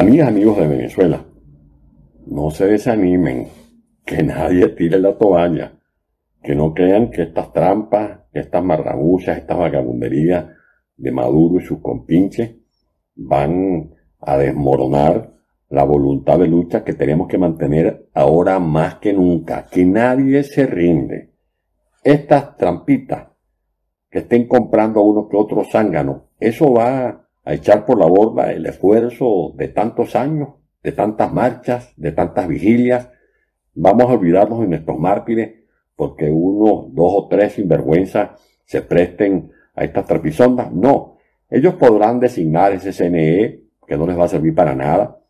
Amigos de Venezuela, no se desanimen, que nadie tire la toalla, que no crean que estas trampas, estas marrabuchas, estas vagabunderías de Maduro y sus compinches van a desmoronar la voluntad de lucha que tenemos que mantener ahora más que nunca, que nadie se rinde. Estas trampitas que estén comprando a uno que otro zángano, eso va a echar por la borda el esfuerzo de tantos años, de tantas marchas, de tantas vigilias. Vamos a olvidarnos de nuestros mártires porque uno, dos o tres sinvergüenza se presten a estas trapisondas. No, ellos podrán designar ese CNE que no les va a servir para nada,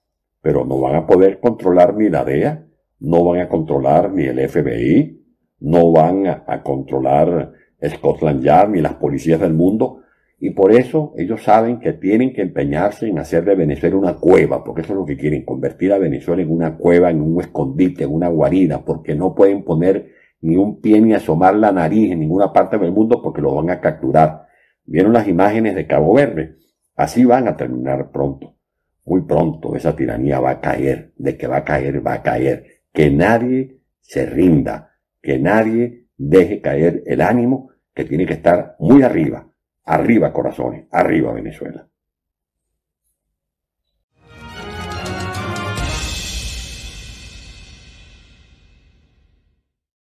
pero no van a poder controlar ni la DEA, no van a controlar ni el FBI, no van a, controlar Scotland Yard ni las policías del mundo, y por eso ellos saben que tienen que empeñarse en hacer de Venezuela una cueva, porque eso es lo que quieren, convertir a Venezuela en una cueva, en un escondite, en una guarida, porque no pueden poner ni un pie ni asomar la nariz en ninguna parte del mundo porque los van a capturar. Vieron las imágenes de Cabo Verde. Así van a terminar pronto. Muy pronto esa tiranía va a caer. De que va a caer, va a caer. Que nadie se rinda. Que nadie deje caer el ánimo que tiene que estar muy arriba Arriba, corazones. Arriba, Venezuela.